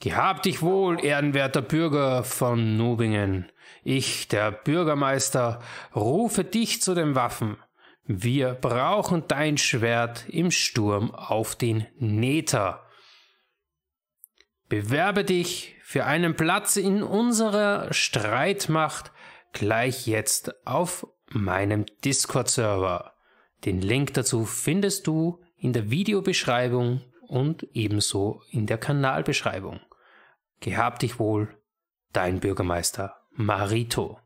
Gehab dich wohl, ehrenwerter Bürger von Nubingen. Ich, der Bürgermeister, rufe dich zu den Waffen. Wir brauchen dein Schwert im Sturm auf den Neter. Bewerbe dich für einen Platz in unserer Streitmacht gleich jetzt auf meinem Discord-Server. Den Link dazu findest du in der Videobeschreibung und ebenso in der Kanalbeschreibung. Gehab dich wohl, dein Bürgermeister Marito.